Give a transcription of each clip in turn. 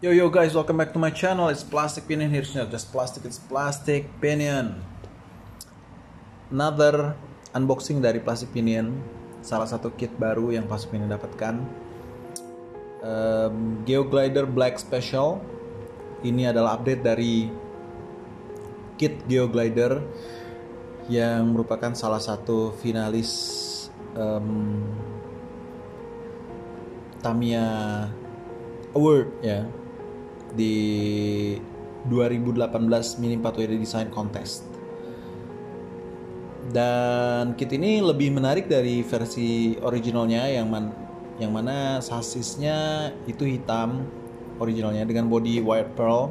Yo yo guys, welcome back to my channel. It's Plastic Pinion here. It's just plastic, it's Plastic Pinion. Another unboxing dari Plastic Pinion. Salah satu kit baru yang Plastic Pinion dapatkan. Um, Geoglider Black Special. Ini adalah update dari kit Geoglider yang merupakan salah satu finalis um, Tamiya Award ya di 2018 Mini 4 WD Design Contest. Dan kit ini lebih menarik dari versi originalnya yang man, yang mana sasisnya itu hitam originalnya dengan body white pearl.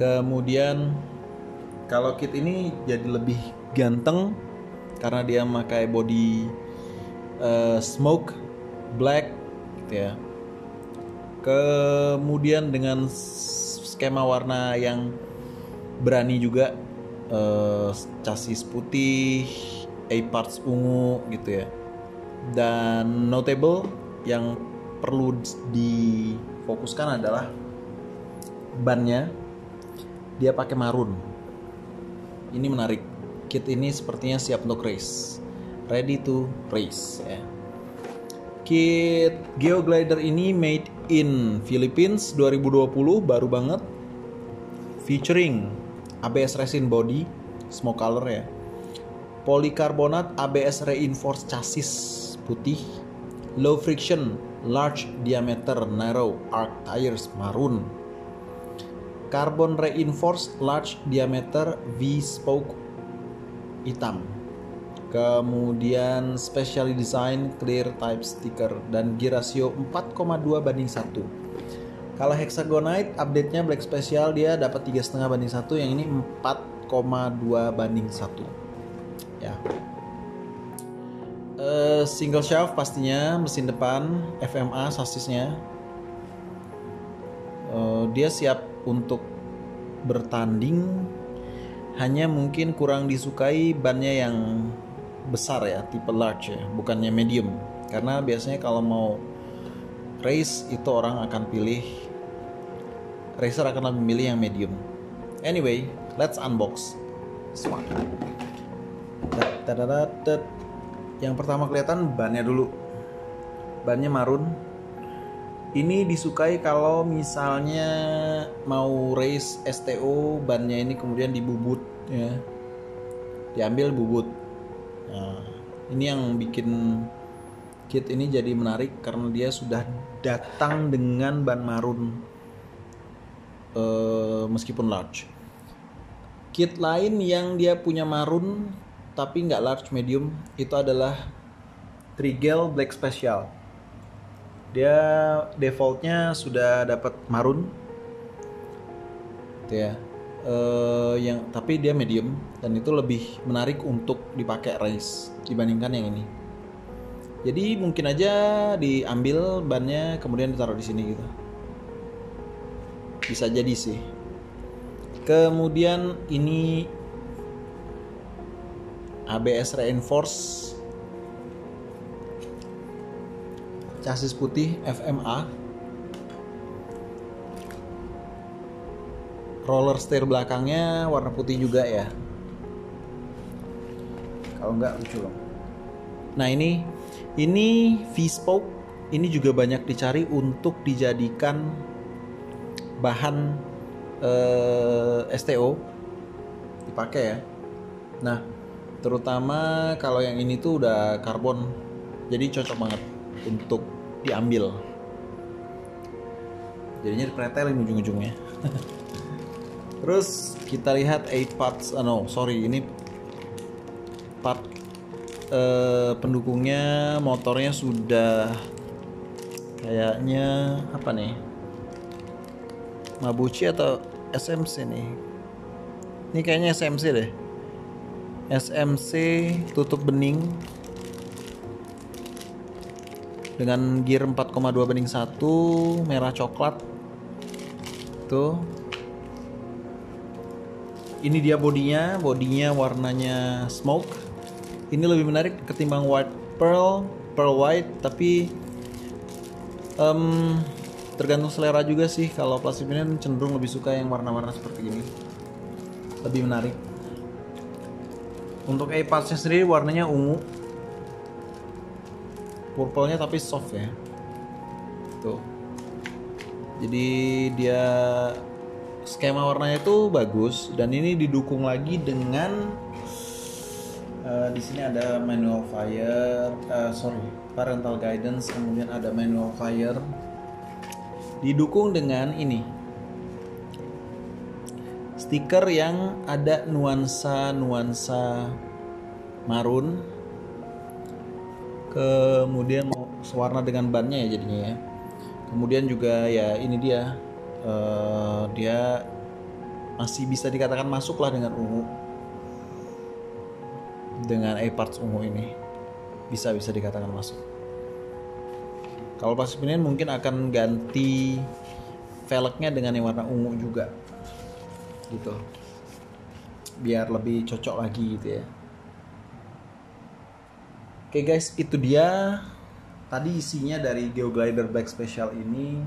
Kemudian kalau kit ini jadi lebih ganteng karena dia memakai body uh, smoke black gitu ya kemudian dengan skema warna yang berani juga uh, chassis putih A parts ungu gitu ya. Dan notable yang perlu difokuskan adalah bannya. Dia pakai marun. Ini menarik. Kit ini sepertinya siap untuk race. Ready to race ya. Kit Geoglider ini made in Philippines 2020 baru banget. Featuring ABS resin body smoke color ya. Polikarbonat ABS reinforced chassis putih. Low friction large diameter narrow arc tires maroon. Carbon reinforced large diameter V spoke hitam kemudian specially design clear type sticker dan gear ratio 4,2 banding 1 kalau hexagonite update nya black special dia dapat 3,5 banding 1 yang ini 4,2 banding 1 ya. Uh, single shaft pastinya mesin depan FMA sasisnya. Uh, dia siap untuk bertanding. Hanya mungkin kurang disukai bannya yang besar ya, tipe large ya, bukannya medium. Karena biasanya kalau mau race itu orang akan pilih racer akan lebih memilih yang medium. Anyway, let's unbox one. Yang pertama kelihatan bannya dulu. Bannya marun. Ini disukai kalau misalnya mau race STO bannya ini kemudian dibubut ya. Diambil bubut Nah, ini yang bikin kit ini jadi menarik karena dia sudah datang dengan ban marun uh, meskipun large. Kit lain yang dia punya marun tapi nggak large medium itu adalah Trigel Black Special. Dia defaultnya sudah dapat marun, gitu ya uh, yang tapi dia medium dan itu lebih menarik untuk dipakai race dibandingkan yang ini. Jadi mungkin aja diambil bannya kemudian ditaruh di sini gitu. Bisa jadi sih. Kemudian ini ABS reinforce chassis putih FMA roller steer belakangnya warna putih juga ya. Kalau enggak lucu loh. Nah ini ini V-spoke ini juga banyak dicari untuk dijadikan bahan eh, STO dipakai ya. Nah terutama kalau yang ini tuh udah karbon jadi cocok banget untuk diambil. Jadinya dipretelin ujung-ujungnya Terus kita lihat A parts, oh no sorry ini part uh, pendukungnya motornya sudah kayaknya apa nih? Mabuchi atau SMC nih? Ini kayaknya SMC deh. SMC tutup bening dengan gear 4,2 banding 1 merah coklat. Tuh ini dia bodinya bodinya warnanya smoke. Ini lebih menarik ketimbang white pearl pearl white tapi um, tergantung selera juga sih. Kalau plastik pinion cenderung lebih suka yang warna-warna seperti ini. Lebih menarik. Untuk A-partsnya sendiri warnanya ungu. Purple-nya tapi soft ya. Tuh. Jadi dia skema warnanya itu bagus dan ini didukung lagi dengan uh, di sini ada manual fire uh, sorry parental guidance kemudian ada manual fire. Didukung dengan ini. Stiker yang ada nuansa-nuansa marun. Kemudian sewarna dengan bannya ya jadinya ya. Kemudian juga ya ini dia uh, dia masih bisa dikatakan masuk lah dengan ungu. Dengan A-parts ungu ini. Bisa bisa dikatakan masuk. Kalau pas ini mungkin akan ganti velgnya dengan yang warna ungu juga. Gitu. Biar lebih cocok lagi gitu ya. Oke guys. Itu dia. Tadi isinya dari Geoglider Black Special ini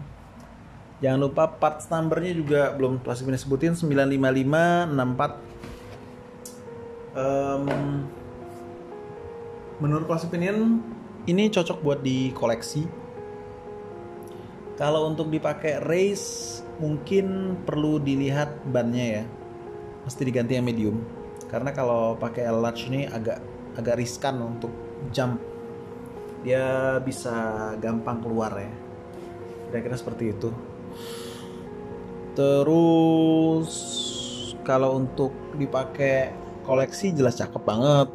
jangan lupa parts numbernya juga belum plastik ini sebutin 95564 um, menurut plastik ini cocok buat di koleksi kalau untuk dipakai race mungkin perlu dilihat bannya ya. Mesti diganti yang medium. Karena kalau pakai large ini agak agak riskan untuk jump. Dia bisa gampang keluar ya. Kira-kira seperti itu. Terus kalau untuk dipakai koleksi jelas cakep banget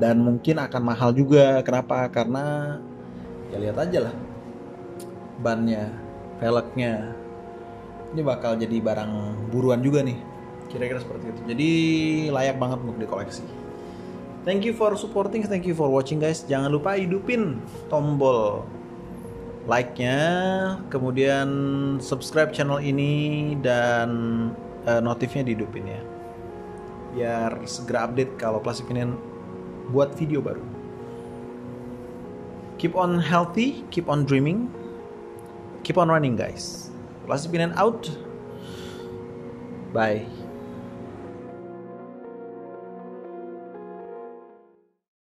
dan mungkin akan mahal juga. Kenapa? Karena ya lihat aja lah bannya, velgnya. Ini bakal jadi barang buruan juga nih. Kira-kira seperti itu. Jadi layak banget untuk dikoleksi. Thank you for supporting, thank you for watching guys. Jangan lupa hidupin tombol like-nya, kemudian subscribe channel ini dan uh, notifnya dihidupin ya. Biar segera update kalau Plastic Pinion buat video baru. Keep on healthy, keep on dreaming, keep on running guys plastic bin and out bye